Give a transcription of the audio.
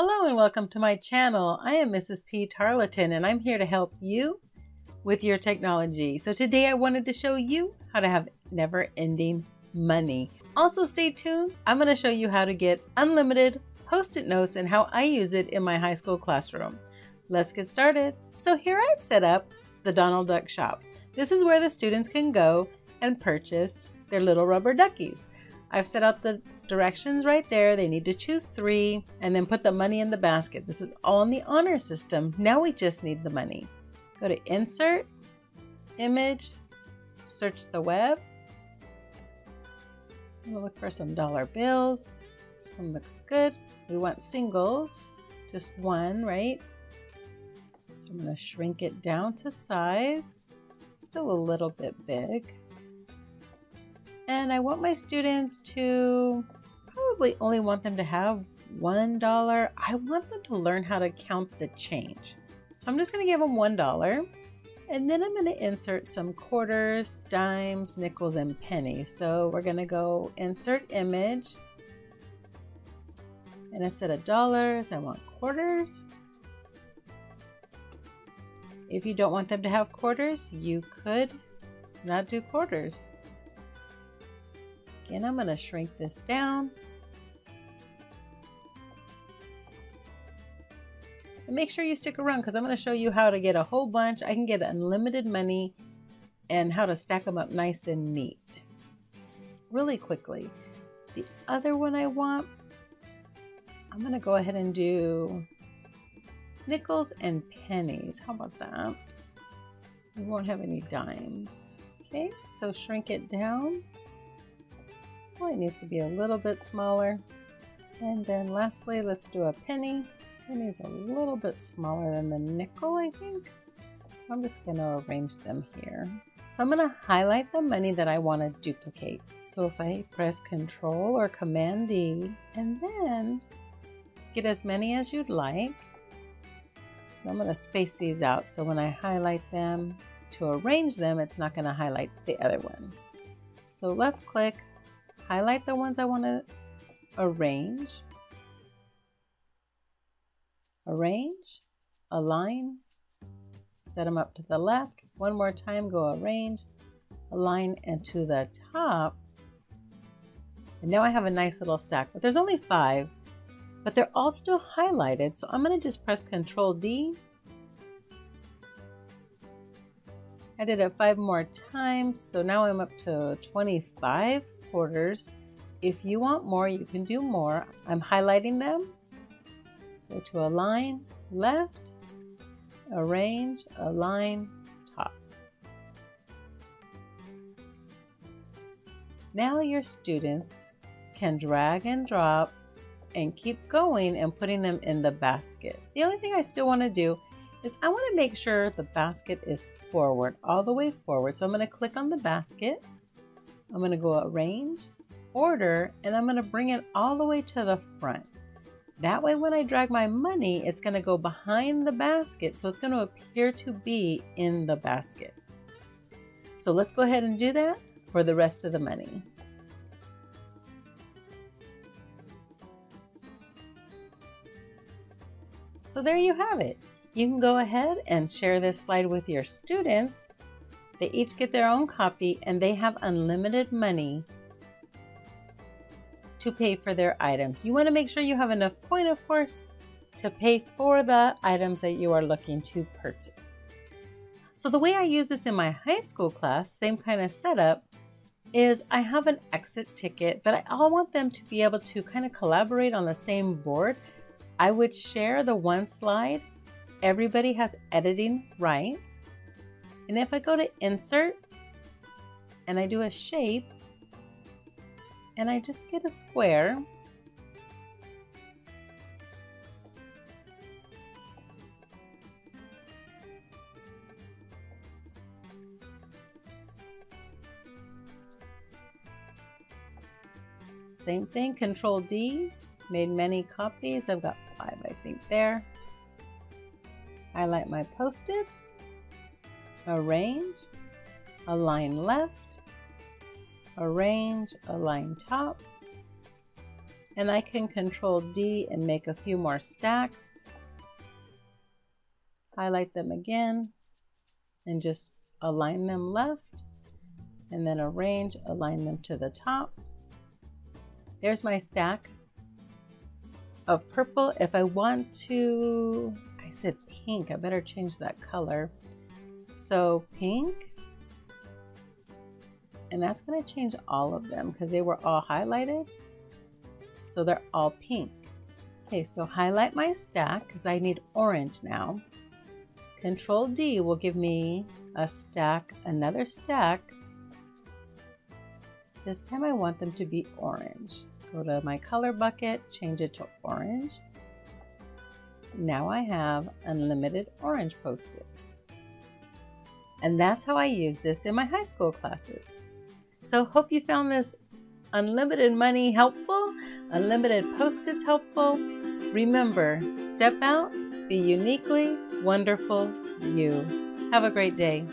Hello and welcome to my channel. I am Mrs. P. Tarleton and I'm here to help you with your technology. So today I wanted to show you how to have never-ending money. Also stay tuned. I'm going to show you how to get unlimited post-it notes and how I use it in my high school classroom. Let's get started. So here I've set up the Donald Duck shop. This is where the students can go and purchase their little rubber duckies. I've set out the directions right there. They need to choose three and then put the money in the basket. This is all in the honor system. Now we just need the money. Go to insert, image, search the web. We'll look for some dollar bills. This one looks good. We want singles, just one, right? So I'm gonna shrink it down to size. Still a little bit big. And I want my students to probably only want them to have $1. I want them to learn how to count the change. So I'm just going to give them $1. And then I'm going to insert some quarters, dimes, nickels, and pennies. So we're going to go insert image. And instead of dollars, I want quarters. If you don't want them to have quarters, you could not do quarters. Again, I'm going to shrink this down. And make sure you stick around because I'm going to show you how to get a whole bunch. I can get unlimited money and how to stack them up nice and neat really quickly. The other one I want, I'm going to go ahead and do nickels and pennies. How about that? We won't have any dimes. Okay, so shrink it down. Well, it needs to be a little bit smaller. And then lastly, let's do a penny. Penny's a little bit smaller than the nickel, I think. So I'm just gonna arrange them here. So I'm gonna highlight the money that I wanna duplicate. So if I press Control or Command D, and then get as many as you'd like. So I'm gonna space these out. So when I highlight them to arrange them, it's not gonna highlight the other ones. So left click, highlight the ones I want to arrange, arrange, align, set them up to the left. One more time, go arrange, align, and to the top. And now I have a nice little stack, but there's only five, but they're all still highlighted. So I'm going to just press Control D. I did it five more times, so now I'm up to 25 quarters. If you want more, you can do more. I'm highlighting them. Go to align, left, arrange, align, top. Now your students can drag and drop and keep going and putting them in the basket. The only thing I still want to do is I want to make sure the basket is forward, all the way forward. So I'm going to click on the basket I'm going to go arrange, order, and I'm going to bring it all the way to the front. That way when I drag my money, it's going to go behind the basket, so it's going to appear to be in the basket. So let's go ahead and do that for the rest of the money. So there you have it. You can go ahead and share this slide with your students they each get their own copy and they have unlimited money to pay for their items. You want to make sure you have enough coin, of course, to pay for the items that you are looking to purchase. So the way I use this in my high school class, same kind of setup, is I have an exit ticket, but I all want them to be able to kind of collaborate on the same board. I would share the one slide. Everybody has editing rights. And if I go to insert and I do a shape and I just get a square, Same thing, Control D, made many copies. I've got five, I think, there. Highlight my post-its arrange, align left, arrange, align top, And I can control D and make a few more stacks. Highlight them again and just align them left and then arrange, align them to the top. There's my stack of purple. If I want to, I said pink, I better change that color. So pink, and that's gonna change all of them because they were all highlighted. So they're all pink. Okay, so highlight my stack because I need orange now. Control D will give me a stack, another stack. This time I want them to be orange. Go to my color bucket, change it to orange. Now I have unlimited orange post-its. And that's how I use this in my high school classes. So hope you found this unlimited money helpful, unlimited post-its helpful. Remember, step out, be uniquely wonderful you. Have a great day.